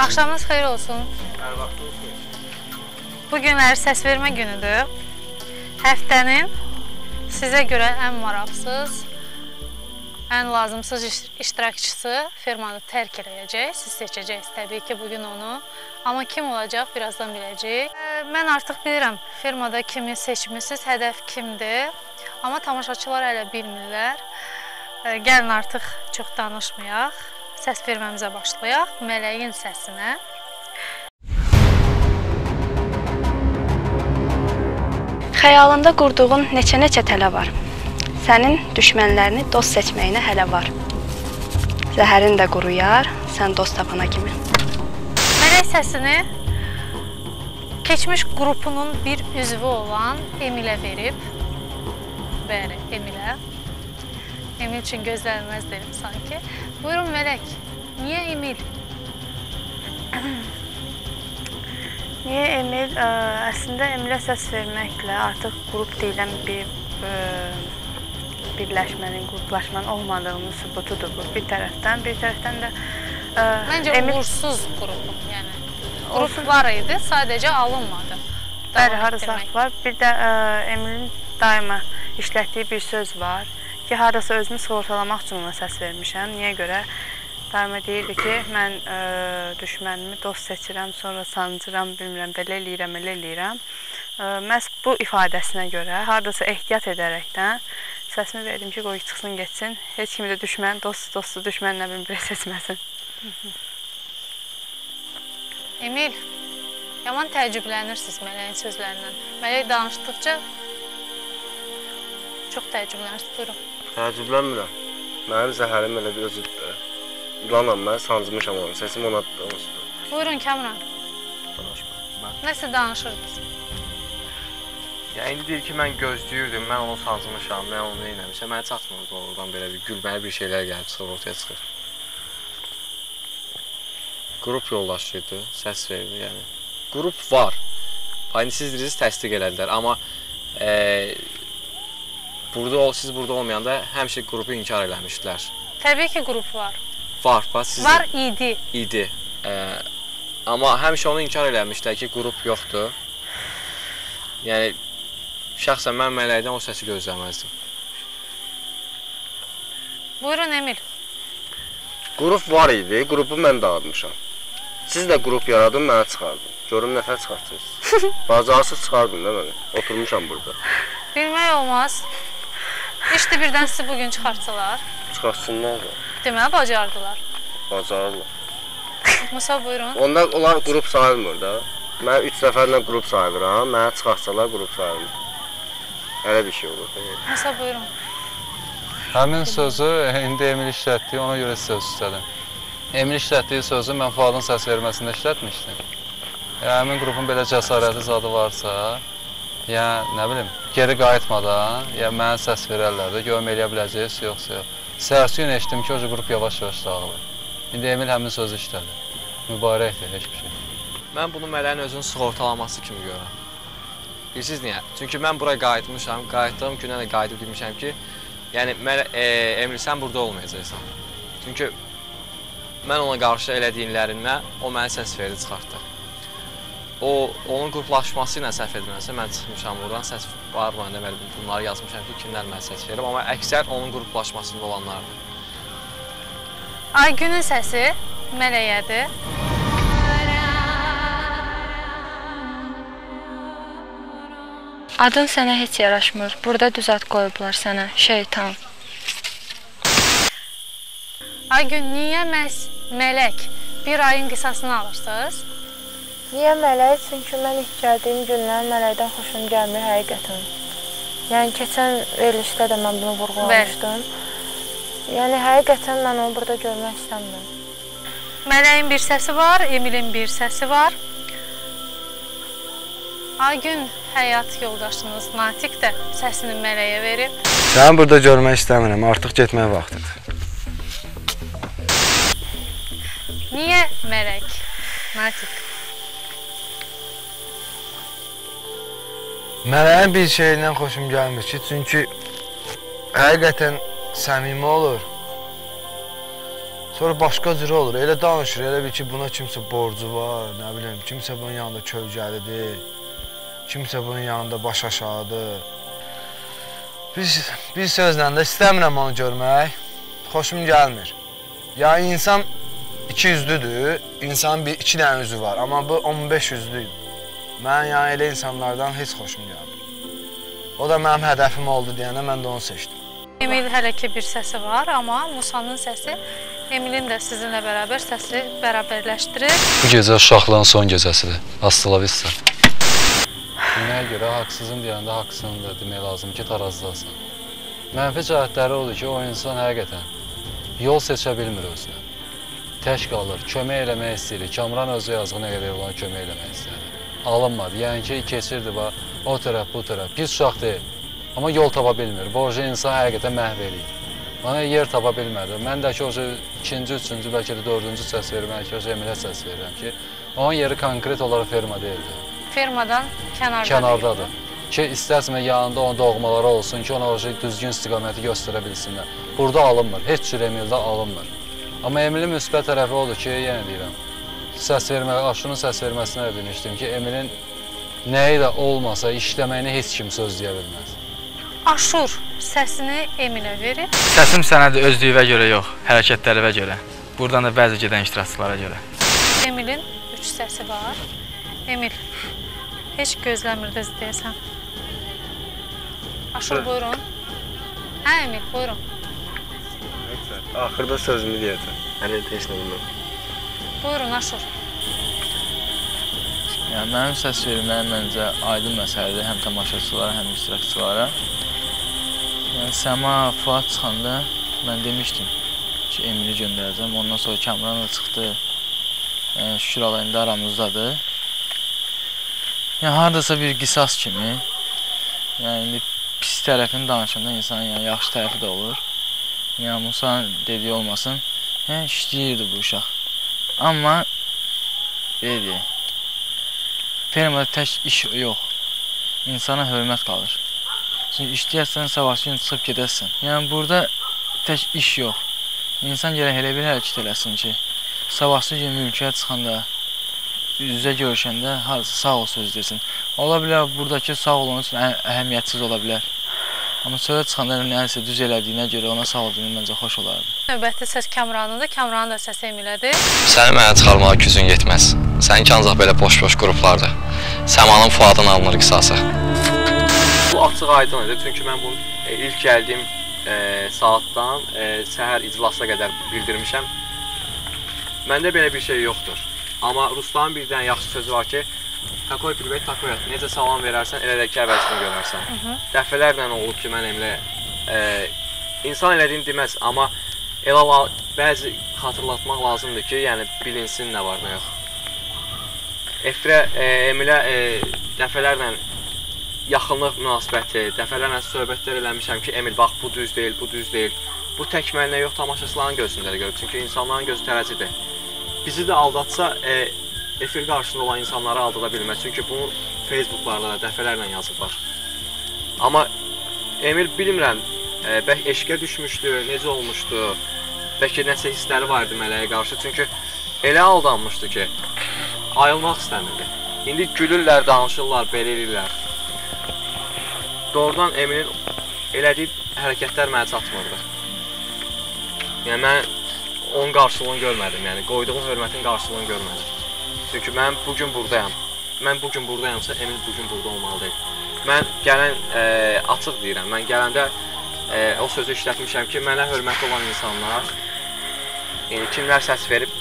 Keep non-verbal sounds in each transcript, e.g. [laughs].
Axşamınız xeyir olsun. Hər vaxtınız xeyir. Bu günləri səs vermə günüdür. Həftənin sizə görə ən maraqsız, ən lazımsız iş iştirakçısı firmanı tərk edəcək. Siz seçəcəksiniz təbii ki, bu gün onu. Amma kim olacaq, birazdan biləcəyik. Mən artıq bilirəm firmada kimi seçmisiniz, hədəf kimdir. Amma tamaşaçılar hələ bilmirlər. Gəlin artıq çox danışmayaq. Səs verməmizə başlayaq. Mələyin səsinə. Xəyalında qurduğun neçə-neçə tələ var. Sənin düşmənlərini dost seçməyinə hələ var. Zəhərin də quruyar, sən dost tapana kimi. Mələk səsini keçmiş qrupunun bir üzvü olan Emilə verib. Bəli, Emilə. Emil üçün gözlənilməzdir sanki. Buyurun Mələk. Niyə Emil? Niyə Emil ə, əslində Emilə səs verməklə artıq qrup deyilən bir ə, birləşmənin, qruplaşmanın olmadığının sübutudur bu bir tərəfdən. Bir tərəfdən də ə, Məncə Emil uğursuz qrup, yəni. Qrup var idi, sadəcə alınmadı. bəli, harasa var. Bir də ə, Emilin daima işlətdiyi bir söz var ki, hardasa özümü sığortalamaq üçün ona səs vermişəm. Niyə görə? Daima deyirdi ki, mən ə, düşmənimi dost seçirəm, sonra sancıram, bilmirəm, belə eləyirəm, elə eləyirəm. Ə, məhz bu ifadəsinə görə hardasa ehtiyat edərəkdən səsimi verdim ki, qoy çıxsın, getsin. Heç kimi də düşmən, dost, dostu düşmənlə bir-birini seçməsin. [laughs] Emil, yaman təəccüblənirsiz Mələyin sözlərindən. Mələk danışdıqca çox təəccüblənirsiniz. Buyurun. Təəccüblənmirəm. Mənim zəhərim elə bir özüdür. Ulanam mən, sancmışam onu. Səsim ona danışdı. Buyurun Kamran. Danışma. Mən. Nəsə danışırdınız. Ya indi deyir ki, mən gözləyirdim, mən onu sancmışam, mən onu eləmişəm. Mənə çatmırdı oradan belə bir gülməli bir şeylər gəlib çıxır, ortaya çıxır. Qrup yoldaşıydı, səs verdi, yəni. Qrup var. Aynı siz dediniz, təsdiq elədilər, amma e, burada ol, siz burada olmayanda həmişə qrupu inkar eləmişdilər. Təbii ki, qrup var. Var, bax siz Var idi. idi. E, amma həmişə onu inkar eləmişdilər ki, qrup yoxdur. Yəni şəxsən mən mələkdən o səsi gözləməzdim. Buyurun Emil. Qrup var idi, qrupu mən dağıtmışam. Siz də qrup yaradın, mənə çıxardın. Görüm nətər çıxartırsınız. [laughs] Bacarsız çıxardın da məni. Oturmuşam burada. Bilmək olmaz. İşte birdən sizi bugün çıxartsalar, Çıxartsınlar da. deməli bacardılar. Bacarırlar. Musa buyurun. Onda onlar qrup sayılmır da. Mən 3 nəfərlə qrup sayılıram. Mənə çıxartsalar qrup sayılmır. Elə bir şey olur. Musa buyurun. Həmin sözü indi Emil işlətdi, ona görə söz istədim. Emil işlətdiyi sözü mən Fuadın səs verməsində işlətmişdim. Həmin qrupun belə cəsarəti zadı varsa, ya nə bilim, geri qayıtmadan, ya mənə səs verərlər də, görüm eləyə biləcəyiz, yoxsa yox. Səhərsi gün eşitdim ki, o qrup yavaş-yavaş dağılır. İndi Emil həmin sözü işlədi. Mübarəkdir, heç bir şey. Mən bunu mələyin özünün sığortalaması kimi görürəm. Bilirsiniz niyə? Çünki mən bura qayıtmışam, qayıtdığım gündən də qayıdıb demişəm ki, yəni mələ, e, Emil sən burada olmayacaqsan. Çünki mən ona qarşı elədiyinlərinə o mənə səs verdi, çıxartdı. O onun qruplaşması ilə səhv edilməsə mən çıxmışam buradan, səs var mı? Deməli bunları yazmışam ki, kimlər mənə səs verib, amma əksər onun qruplaşmasında olanlardır. Aygünün səsi Mələyədir. Adın sənə heç yaraşmır. Burada düz ad qoyublar sənə, şeytan. Aygün, niyə məhz mələk bir ayın qisasını alırsınız? Niyə mələk? Çünki mən ilk gəldiyim gündən mələkdən xoşum gəlmir həqiqətən. Yəni keçən verilişdə də mən bunu vurğulamışdım. Yəni həqiqətən mən onu burada görmək istəmirəm. Mələyin bir səsi var, Emilin bir səsi var. Aygün həyat yoldaşınız Natiq də səsini mələyə verib. Səni burada görmək istəmirəm. Artıq getmək vaxtıdır. Niyə mələk? Natiq. Mələyin bir şeyindən xoşum gəlmir ki, çünki həqiqətən səmimi olur. Sonra başqa cür olur. Elə danışır, elə bil ki, buna kimsə borcu var, nə bilim, kimsə bunun yanında kölgəlidir. Kimsə bunun yanında baş aşağıdır. Bir, bir sözlə də istəmirəm onu görmək. Xoşum gəlmir. Ya insan iki yüzlüdür, insanın bir iki dənə üzü var, amma bu 15 yüzlüdür. Mən yəni elə insanlardan heç xoşum gəlmir. O da mənim hədəfim oldu deyəndə mən də onu seçdim. Emil hələ ki bir səsi var, amma Musanın səsi Emilin də sizinlə bərabər səsi bərabərləşdirir. Bu gecə uşaqlığın son gecəsidir. Astılavissa. Nəyə görə haqsızın deyəndə haqsızın da demək lazım ki, tarazdasan. Mənfi cəhətləri odur ki, o insan həqiqətən yol seçə bilmir özünə. Tək qalır, kömək eləmək istəyir. Kamran özü yazığı nə qədər olan kömək eləmək istəyir. Alınmadı. Yəni ki, keçirdi bax, o tərəf, bu tərəf. Pis uşaq deyil. Amma yol tapa bilmir. Borcu insan həqiqətən məhv eləyir. Mənə yer tapa bilmədi. Mən də ki, o ikinci, üçüncü, bəlkə də dördüncü səs verirəm, ki, o Emilə səs verirəm ki, onun yeri konkret olaraq ferma deyildi. Fermadan kənarda. Kənardadır. Ki, istəsmə yanında onun doğmaları olsun ki, ona o düzgün istiqaməti göstərə bilsinlər. Burada alınmır, heç cür Emildə alınmır. Amma Emilin müsbət tərəfi odur ki, yenə deyirəm, səs vermə, aşının səs verməsinə də demişdim ki, Emilin nəyi də olmasa işləməyini heç kim söz deyə bilməz. Aşur səsini Emilə verib. Səsim sənədi özlüyüvə görə yox, hərəkətlərimə görə. Buradan da bəzi gedən iştirakçılara görə. Emilin üç səsi var. Emil, heç gözləmirdiniz deyəsən. Aşur buyurun. Hə Emil, buyurun. Axırda sözümü deyəcəm. Hələ heç nə bilmirəm. Buyurun Aşur. Yəni mənim səs verməyim məncə aydın məsələdir həm tamaşaçılara, həm iştirakçılara. Yəni Səma Fuad çıxanda mən demişdim ki, Emili göndərəcəm. Ondan sonra Kamran da çıxdı. Yəni şükür Allah indi aramızdadır. Yəni hardasa bir qisas kimi. Yəni indi pis tərəfini danışanda insanın yəni yaxşı tərəfi də olur. Yəni Musa'nın dediyi olmasın. Yəni işləyirdi bu uşaq. Amma belə deyək, fermada tək iş yox. İnsana hörmət qalır. Çünki işləyərsən, sabahçı gün çıxıb gedərsən. Yəni burada tək iş yox. İnsan gərək elə bir hərəkət eləsin ki, sabahçı gün mülkiyə çıxanda, üz-üzə görüşəndə sağ ol söz desin. Ola bilər buradakı sağ ol onun üçün əhə əhəmiyyətsiz ola bilər. Amma çölə çıxanda nəsə düz elədiyinə görə ona sağ ol demək məncə xoş olardı. Növbəti səs Kamranındır. Kamranın da səsi Emilədir. Səni mənə çıxarmağa gücün yetməz. Səninki ancaq belə boş-boş qruplardır. Səmanın Fuadın alınır qisası. Bu açıq aydın idi. Çünki mən bunu e, ilk gəldiyim e, saatdan e, səhər iclasına qədər bildirmişəm. Məndə belə bir şey yoxdur. Amma Ruslanın bir dənə yaxşı sözü var ki, Takoy privet takoy at. Necə salam verərsən, elə də ki əvəzini görərsən. Dəfələrlə olub ki, mən Emlə e, insan elədiyini deməz, amma elə la, bəzi xatırlatmaq lazımdır ki, yəni bilinsin nə var, nə yox. Efrə e, Emilə e, dəfələrlə yaxınlıq münasibəti, dəfələrlə söhbətlər eləmişəm ki, Emil bax bu düz deyil, bu düz deyil. Bu tək mənlə yox, tamaşaçıların gözündə də görüb. Çünki insanların gözü tərəzidir. Bizi də aldatsa, e, efir qarşısında olan insanları aldada bilməz. Çünki bunu Facebooklarda da dəfələrlə yazıblar. Amma Emil bilmirəm, e, bəlkə eşqə düşmüşdü, necə olmuşdu? Bəlkə nəsə hissləri var idi mələyə qarşı. Çünki elə aldanmışdı ki, ayılmaq istəmirdi. İndi gülürlər, danışırlar, belə eləyirlər. Doğrudan Emilin elədiyi hərəkətlər mənə çatmırdı. Yəni mən onun qarşılığını görmədim. Yəni qoyduğum hörmətin qarşılığını görmədim. Çünki mən bu gün burdayam. Mən bu gün burdayamsa, Emil bu gün burada olmalı deyil. Mən gələn e, açıq deyirəm. Mən gələndə e, o sözü işlətmişəm ki, mənə hörmətli olan insanlar yəni kimlər səs verib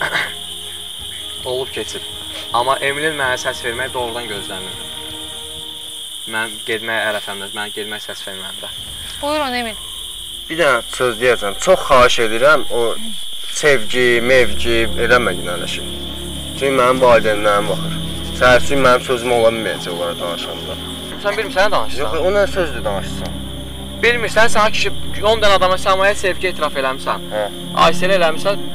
[coughs] olub keçib. Amma Emilin mənə səs verməyi doğrudan gözləmirdim. Mən getməyə ərəfəmdə, mən getmək səs verməmdə. Buyurun Emil. Bir dənə söz deyəcəm. Çox xahiş edirəm o sevgi, mevgi eləmə şey. Çünki mənim valideynlərim baxır. Səhər üçün mənim sözüm ola bilməyəcək onlara danışanda. Sən bilmirsən nə danışırsan? Yox, o nə sözdür danışsan? Bilmirsən, sən kişi 10 dənə adama səmaya sevgi etiraf eləmisən. Hə. Aysel eləmisən,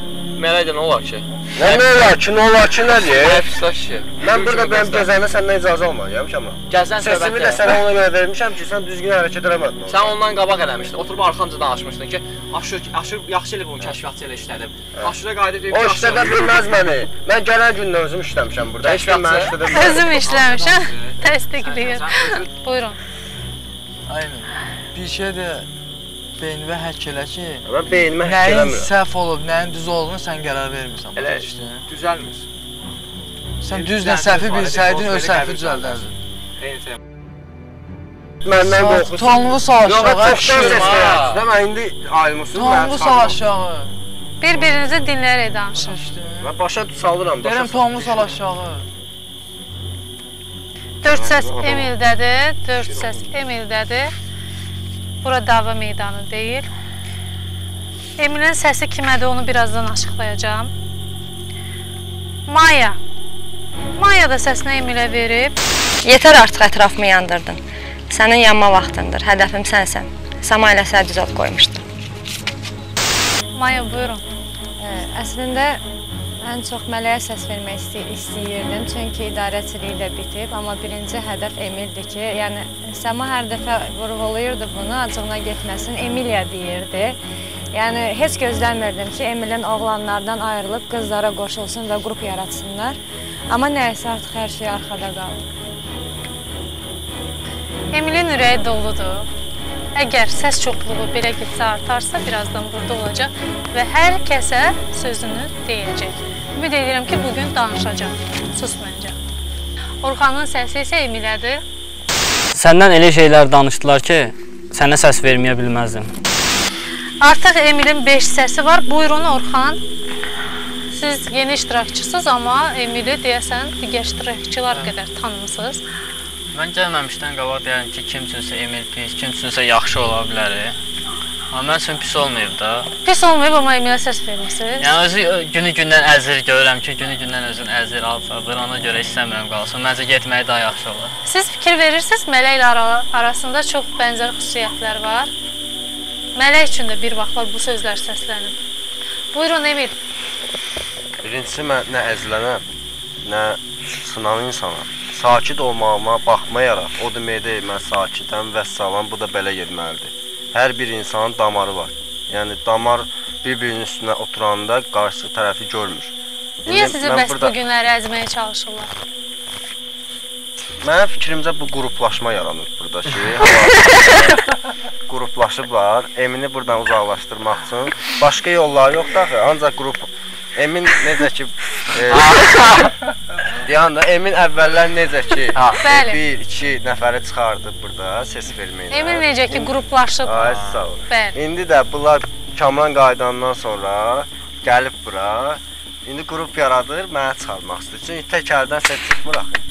Mələk də nə olar ki? Nə nə olar ki, nə olar ki, nə deyir? Əfsəş ki. Mən burada mənim gəzəndə səndən icazə almalıyam Kamal. Gəzən Səsimi də sənə ona görə vermişəm ki, sən düzgün hərəkət eləmədin. Sən ondan qabaq eləmişdin. Oturub arxamca danışmışdın ki, Aşur Aşur yaxşı elə bunu kəşfiyyatçı ilə işlədim. Aşura qayıdıb deyib O ki, işlədə Aşur- bilməz məni. Mən gələn gündən özüm işləmişəm burada. Heç kim məni işlədə bilməz. Özüm işləmişəm. Təsdiqləyir. Buyurun. Aynen. Bir şey də beynimə həkk elə ki, Mən beynimə həkk nəyin eləmirəm. səhv olub, nəyin düz olduğunu sən qərar vermirsən. Elə düşdün? düzəlmir. Sən düzlə səhvi bilsəydin, öz səhvi düzəldərdin. Eyni şey. Məndən qorxursun. Tonlu sal Yox, aşağı, mən çoxdan əşşir. səs verirəm. Mən indi ayrılmışsın. Tonlu sal aşağı. Bir-birinizi dinləyərək danışın. Düşdün? Mən başa salıram. Deyirəm tonlu sal aşağı. 4 səs Emildədir, 4 səs Emildədir. Bura dava meydanı deyil. Emilin səsi kimədir onu birazdan açıqlayacağam. Maya. Maya da səsini Emilə verib. Yetər artıq ətrafımı yandırdın. Sənin yanma vaxtındır. Hədəfim sənsən. Sama ilə səni düzəlt qoymuşdum. Maya buyurun. Əslində ən çox Mələyə səs vermək istəy istəyirdim, çünki idarəçiliyi də bitib, amma birinci hədəf Emildir ki, yəni Səma hər dəfə vurğulayırdı bunu, acığına getməsin, Emiliya deyirdi. Yəni heç gözləmirdim ki, Emilin oğlanlardan ayrılıb qızlara qoşulsun və qrup yaratsınlar. Amma nəyəsə artıq hər şey arxada qaldı. Emilin ürəyi doludur. Əgər səs çoxluğu belə getsə artarsa, birazdan burada olacaq və hər kəsə sözünü deyəcək. Ümid edirəm ki, bugün danışacaq, susmayacaq. Orxanın səsi isə Emilədir. Səndən elə şeylər danışdılar ki, sənə səs verməyə bilməzdim. Artıq Emilin 5 səsi var. Buyurun Orxan. Siz yeni iştirakçısınız, amma Emili deyəsən digər iştirakçılar qədər tanımısınız. Mən gəlməmişdən qabaq deyirəm ki, kim üçünsə Emil pis, kim üçünsə yaxşı ola bilər. Amma mən üçün pis olmayıb da. Pis olmayıb, amma Emilə səs vermisiniz. Yəni özü günü-gündən əzir görürəm ki, günü-gündən özün əzir alsadır. Ona görə istəmirəm qalsın. Məncə getməyi daha yaxşı olar. Siz fikir verirsiniz, Mələk ilə ara arasında çox bənzər xüsusiyyətlər var. Mələk üçün də bir vaxtlar bu sözlər səslənib. Buyurun Emil. Birincisi mən nə əzlənəm, nə sınan insanam. Sakit olmağıma baxmayaraq, o demək deyil, mən sakitəm və salam, bu da belə getməlidir. Hər bir insanın damarı var. Yəni damar bir-birinin üstünə oturanda qarşı tərəfi görmür. Niyə sizi bəs bu günləri əzməyə çalışırlar? Mənim fikrimcə bu qruplaşma yaranır burada ki, [laughs] qruplaşıblar. Emini buradan uzaqlaşdırmaq üçün başqa yolları yoxdur axı, ancaq qrup Emin necə ki e, [laughs] Yəni Emin əvvəllər necə ki. [laughs] 1 2 nəfəri çıxardı burada ses verməklə. Emil necə ki qruplaşıb. Ay sağ ol. Bəli. İndi də bunlar Kamran qayıdandan sonra gəlib bura. İndi qrup yaradır, mənə çıxartmaq istəyir. Çünki tək əldən səs çıxmır axı.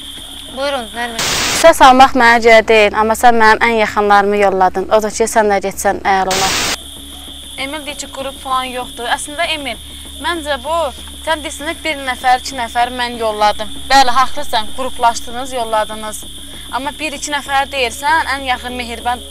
Buyurun Nərmin. Səs almaq mənə görə deyil, amma sən mənim ən yaxınlarımı yolladın. O da ki, sən də getsən əgər olar. Emil deyir ki, qrup falan yoxdur. Əslində Emil, məncə bu sən desən bir nəfər, iki nəfər mən yolladım. Bəli, haqlısan, qruplaşdınız, yolladınız. Amma bir, iki nəfər deyirsən, ən yaxın mehriban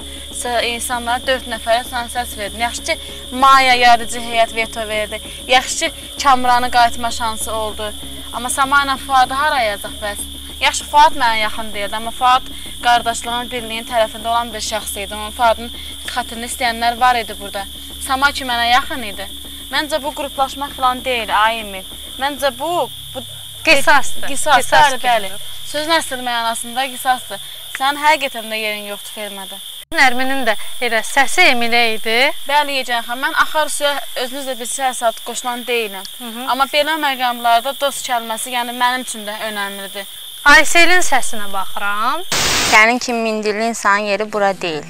insanlara 4 nəfərə sən səs verdin. Yaxşı ki, Maya yaradıcı heyət veto verdi. Yaxşı ki, Kamranı qayıtma şansı oldu. Amma Sama ilə Fuadı hara yazacaq bəs? Yaxşı, Fuad mənə yaxın deyildi, amma Fuad qardaşlığın, birliyin tərəfində olan bir şəxs idi. Onun Fuadın xətrini istəyənlər var idi burada. Sama ki mənə yaxın idi. Məncə bu qruplaşmaq falan deyil, ay Emil. Məncə bu bu Qisasdır. Qisas, Qisas bəli, bəli. Sözün əsl mənasında qisasdır. Sənin həqiqətən də yerin yoxdur fermada. Nərminin də elə səsi Emilə idi. Bəli, Yecan xanım, mən axar suya özünüz də bilsəz saat qoşulan deyiləm. Amma belə məqamlarda dost kəlməsi, yəni mənim üçün də önəmlidir. Ayselin səsinə baxıram. Sənin kimi mindilli insanın yeri bura deyil.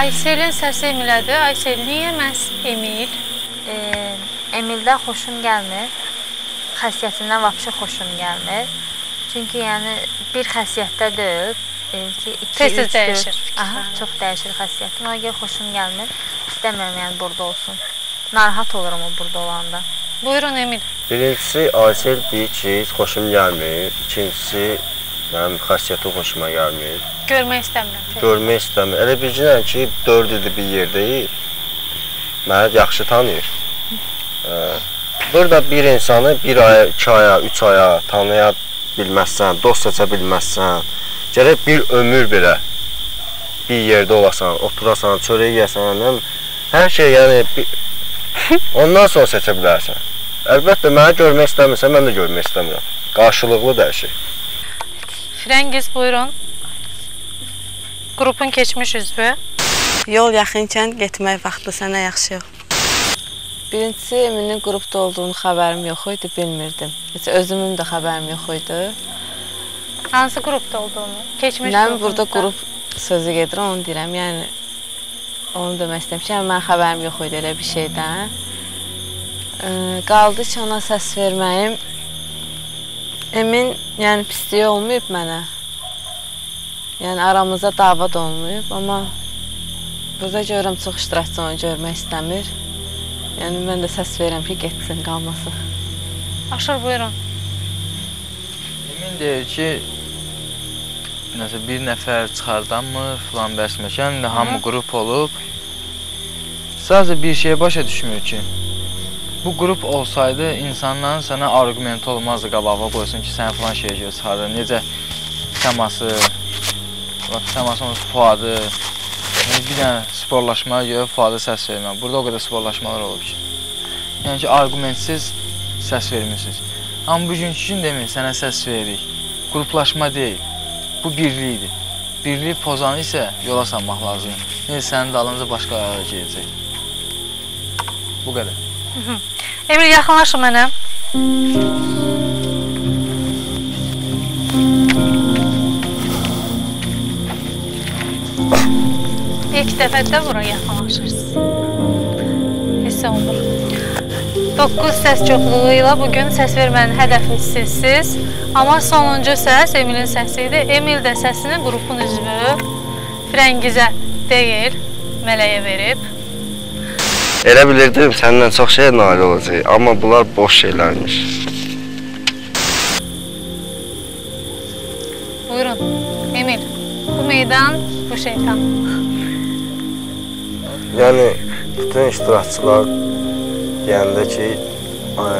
Ayselin səsi Emilədir. Aysel niyə məhz Emil? E, Emildə xoşum gəlmir. Xəssiyyətindən vəbşə xoşum gəlmir. Çünki yəni bir xəssiyyətdə deyil, e, ki 2 Tez-tez dəyişir Aha, çox dəyişir xəssiyyətim. Ona görə xoşum gəlmir. İstəmirəm yəni burada olsun. Narahat olurum o burada olanda. Buyurun Emil. Birincisi Aysel deyir ki, xoşum gəlmir. İkincisi mənim xəssiyyətim xoşuma gəlmir. Görmək istəmirəm. Görmək istəmir. Elə bilirəm ki, 4 ildir bir yerdəyik. Məni yaxşı tanıyır. Burada bir insanı bir aya, iki aya, üç aya tanıya bilməzsən, dost seçə bilməzsən. Gərək bir ömür belə bir yerdə olasan, oturasan, çörək yeyəsən, hər şey yəni bir, [laughs] ondan sonra seçə bilərsən. Əlbəttə məni görmək istəmirsən, mən də görmək istəmirəm. Qarşılıqlıdır hər şey. Firəngiz buyurun. Qrupun keçmiş üzvü. Yol yaxınkən getmək vaxtı sənə yaxşı yox. Birincisi Eminin qrupda olduğunu xəbərim yox idi, bilmirdim. Heç özümün də xəbərim yox idi. Hansı qrupda olduğunu? Keçmiş Mən qrupunda. burada qrup sözü gedir, onu deyirəm. Yəni onu demək istəyirəm ki, yəni mən xəbərim yox idi elə bir şeydən. Qaldı ki, ona səs verməyim. Emin, yəni pisliyi olmayıb mənə. Yəni aramızda dava da olmayıb, amma burada görürəm çox iştirakçı onu görmək istəmir. Yəni mən də səs verirəm ki, getsin, qalmasın. Aşır buyurun. Emin deyir ki, nəsə bir nəfər çıxardanmır, filan bəs məkan, indi hamı qrup olub. Sadəcə bir şey başa düşmür ki, bu qrup olsaydı insanların sənə arqumenti olmazdı qabağa qoysun ki, sən filan şeyə görə çıxardın. Necə təması, bax təmasımız Fuadı, yəni bir dənə sporlaşmaya görə Fuadı səs verməm. Burada o qədər sporlaşmalar olub ki. Yəni ki, arqumentsiz səs vermirsiniz. Amma bugünkü gün demin sənə səs veririk. Qruplaşma deyil. Bu birlikdir. Birlik pozanı isə yola salmaq lazımdır. Necə sənin dalınca başqaları gedəcək. Bu qədər. Emil yaxınlaşın mənə. İlk dəfə də bura yaxınlaşırsınız. Hiss olunur. 9 səs çoxluğu ilə bu gün səs vermənin hədəfi sizsiz. Amma sonuncu səs Emilin səsi idi. Emil də səsini qrupun üzvü Firəngizə deyil, Mələyə verib. Elə bilirdim səndən çox şey nail olacaq, amma bunlar boş şeylərmiş. Buyurun, Emil. Bu meydan, bu şeytan. Yəni bütün iştirakçılar deyəndə ki, ə,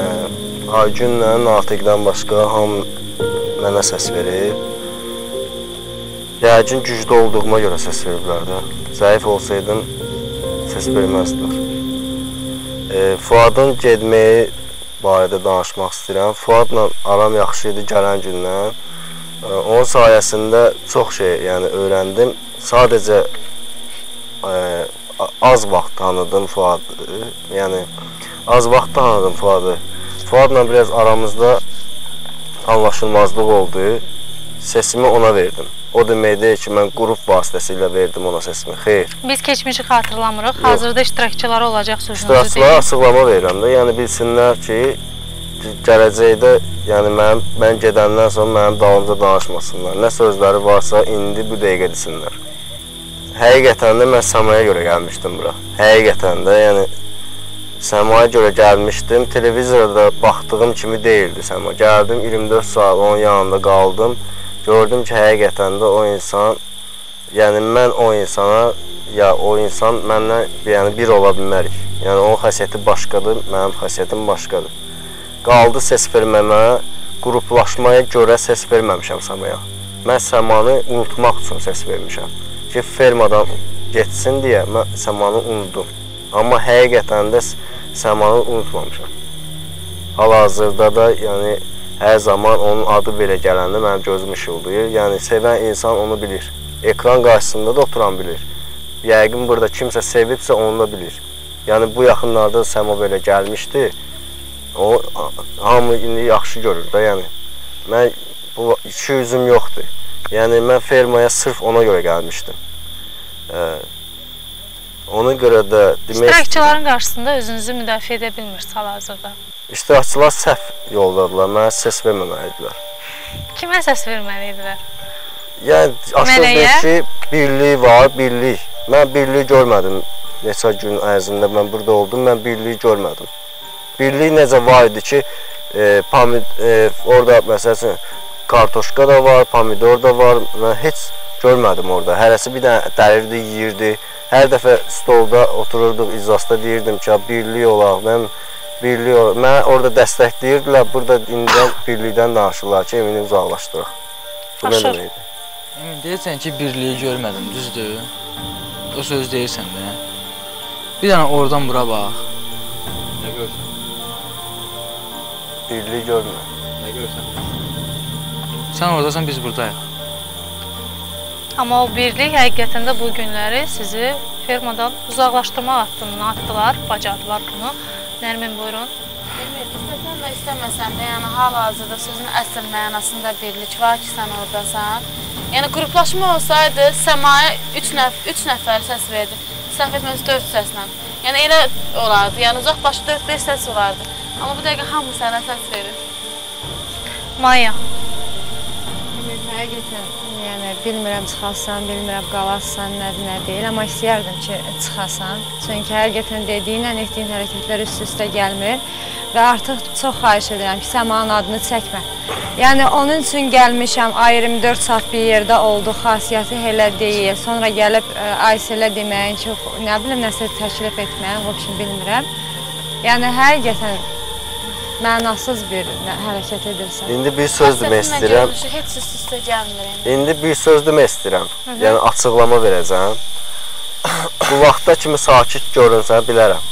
Aygünlə Natiqdən başqa hamı mənə səs verib. Yəqin güclü olduğuma görə səs veriblər də. Zəif olsaydım səs verməzdilər. E, Fuadın getməyi barədə danışmaq istəyirəm. Fuadla aram yaxşı idi gələn gündən. E, onun sayəsində çox şey, yəni öyrəndim. Sadəcə e, az vaxt tanıdım Fuadı. Yəni az vaxt tanıdım Fuadı. Fuadla biraz aramızda anlaşılmazlıq oldu. Sesimi ona verdim. O demək deyil ki, mən qrup vasitəsilə verdim ona səsimi. Xeyr. Biz keçmişi xatırlamırıq. Hazırda iştirakçıları olacaq sözünüzü İştirakçılara deyin. açıqlama verirəm də. Yəni bilsinlər ki, gələcəkdə, yəni mənim mən gedəndən sonra mənim dalımca danışmasınlar. Nə sözləri varsa indi bu dəqiqə desinlər. Həqiqətən də mən Səmaya görə gəlmişdim bura. Həqiqətən də, yəni Səmaya görə gəlmişdim. Televizorda baxdığım kimi deyildi Səma. Gəldim 24 saat onun yanında qaldım. Gördüm ki, həqiqətən də o insan, yəni mən o insana ya o insan məndən yəni bir ola bilmərik. Yəni onun xəsiyyəti başqadır, mənim xəsiyyətim başqadır. Qaldı səs verməmə, qruplaşmaya görə səs verməmişəm Səmaya. Mən Səmanı unutmaq üçün səs vermişəm. Ki fermadan getsin deyə mən Səmanı unutdum. Amma həqiqətən də Səmanı unutmamışam. Hal-hazırda da yəni hər zaman onun adı belə gələndə mənim gözüm işıldayır. Yəni sevən insan onu bilir. Ekran qarşısında da oturan bilir. Yəqin burada kimsə sevibsə onu da bilir. Yəni bu yaxınlarda Səma belə gəlmişdi. O hamı indi yaxşı görür də, yəni. Mən bu iki üzüm yoxdur. Yəni mən fermaya sırf ona görə gəlmişdim. Ə, ona görə də demək İştirakçıların qarşısında özünüzü müdafiə edə bilmirsiniz hal-hazırda. İştirakçılar səhv yoldadılar. Mənə səs verməməlidirlər. Kimə səs verməli idilər? Yəni deyək ki, birlik var, birlik. Mən birlik görmədim. Neçə gün ərzində mən burada oldum, mən birliyi görmədim. Birlik necə var idi ki, e, pomid e, orada məsəl üçün kartoşka da var, pomidor da var. Mən heç görmədim orada. Hərəsi bir dənə dəlirdi, yeyirdi. Hər dəfə stolda otururduq, iclasda deyirdim ki, birlik olaq. Mən birlik ol- mənə orada dəstəkləyirdilər. Burada indidən birlikdən danışırlar ki, Emini uzaqlaşdıraq. Bu nə deməkdir? Emin deyirsən ki, birliyi görmədim, düzdür? O söz deyirsən də. Bir dənə oradan bura bax. Nə görsən? Birlik görmə. Nə görsən? Sən oradasan, biz buradayıq. Amma o birlik həqiqətən də bu günləri sizi fermadan uzaqlaşdırmaq addımını atdılar, bacardılar bunu. Nərmin buyurun. İstəsən də istəməsən də, yəni hal-hazırda sözün əsl mənasında birlik var ki, sən oradasan. Yəni qruplaşma olsaydı, Səmaya 3 nəf 3 nəfər səs verdi. Səhv etməsə 4 səslə. Yəni elə olardı. Yəni uzaq başı 4-5 səs olardı. Amma bu dəqiqə hamı sənə səs verir. Maya. Həqiqətən, yəni bilmirəm çıxasan, bilmirəm qalasan, nə, nə deyil, amma istəyərdim ki, çıxasan. Çünki həqiqətən dediyinlə etdiyin hərəkətlər üst-üstə gəlmir və artıq çox xahiş edirəm ki, Səmanın adını çəkmə. Yəni onun üçün gəlmişəm, ay 24 saat bir yerdə oldu, xasiyyəti elə deyil. Sonra gəlib e, Ayselə deməyin ki, nə bilim, nəsə təklif etməyin, vəbşin bilmirəm. Yəni həqiqətən mənasız bir hərəkət edirsən. İndi bir söz demək istəyirəm. heç üst-üstə gəlmir. Emil. İndi bir söz demək istəyirəm. Yəni açıqlama verəcəm. Bu vaxta kimi sakit görünsə bilərəm.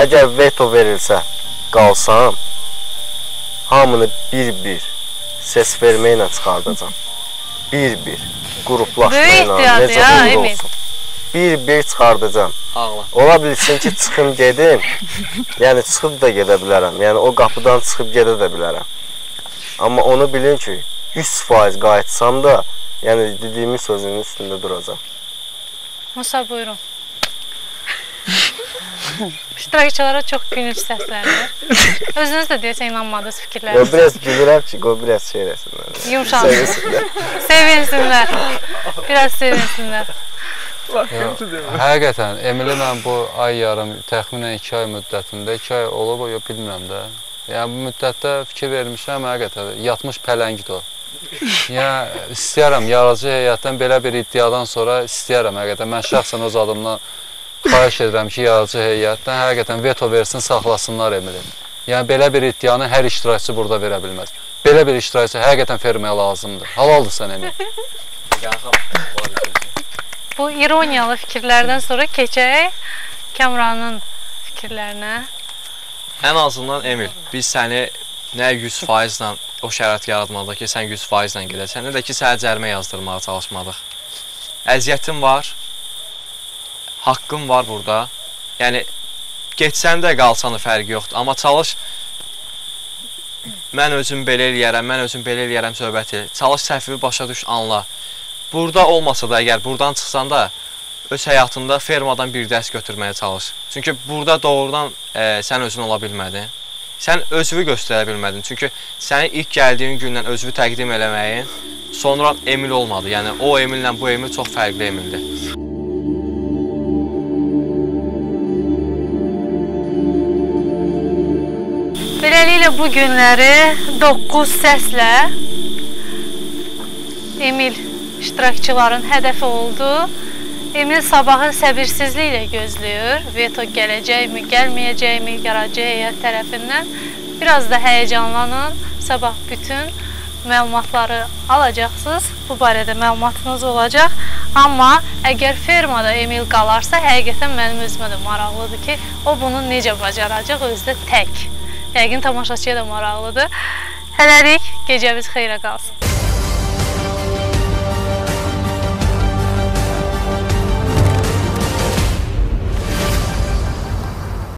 Əgər veto verilsə, qalsam hamını bir-bir səs verməklə çıxardacam. Bir-bir qruplaşma Böyük ilə iddiadır necə olsun. Bir-bir çıxardacam. Ağla. Ola bilsin ki, çıxım gedim. yəni çıxıb da gedə bilərəm. Yəni o qapıdan çıxıb gedə də bilərəm. Amma onu bilin ki, 100% qayıtsam da, yəni dediyimin sözünün üstündə duracam. Musa buyurun. İştirakçılara çox gülünc səslənir. Özünüz də deyəsən inanmadınız Yo, fikirlərinizə. biraz gülürəm ki, qoy biraz şey eləsinlər. Yumşalsın. Sevinsinlər. Sevinsinlər. Biraz sevinsinlər. Həqiqətən Emili mən bu ay yarım, təxminən 2 ay müddətində, 2 ay olub, yox bilmirəm də. Yəni bu müddətdə fikir vermişəm, həqiqətən yatmış pələngdir o. Yəni istəyərəm yaradıcı heyətdən belə bir iddiadan sonra istəyərəm həqiqətən. Mən şəxsən öz adımdan xahiş edirəm ki, yaradıcı heyətdən həqiqətən veto versin, saxlasınlar Emili. Yəni belə bir iddianı hər iştirakçı burada verə bilməz. Belə bir iştirakçı həqiqətən fermaya lazımdır. Halaldır sən Emil. Bu ironiyalı fikirlərdən sonra keçək Kəmranın fikirlərinə. Ən azından Emil, biz səni nə 100% ilə o şərait yaratmadıq ki, sən 100% ilə gedəsən, nə də ki, sənə cərimə yazdırmağa çalışmadıq. Əziyyətin var, haqqın var burada. Yəni getsən də qalsan da fərqi yoxdur, amma çalış mən özüm belə eləyərəm, mən özüm belə eləyərəm söhbəti. Çalış səhvi başa düş, anla. Burada olmasa da əgər buradan çıxsan da öz həyatında fermadan bir dərs götürməyə çalış. Çünki burada doğrudan e, sən özün ola bilmədin. Sən özünü göstərə bilmədin. Çünki sənin ilk gəldiyin gündən özünü təqdim eləməyin sonra Emil olmadı. Yəni o Emillə bu Emil çox fərqli Emildir. Beləliklə bu günləri 9 səslə Emil iştirakçıların hədəfi oldu. Emil sabahı səbirsizliklə gözləyir. Veto gələcəkmi, gəlməyəcəkmi yaradıcı heyət tərəfindən. Biraz da həyəcanlanın. Sabah bütün məlumatları alacaqsınız. Bu barədə məlumatınız olacaq. Amma əgər fermada Emil qalarsa, həqiqətən mənim özümə də maraqlıdır ki, o bunu necə bacaracaq özü də tək. Yəqin tamaşaçıya da maraqlıdır. Hələlik gecəmiz xeyrə qalsın.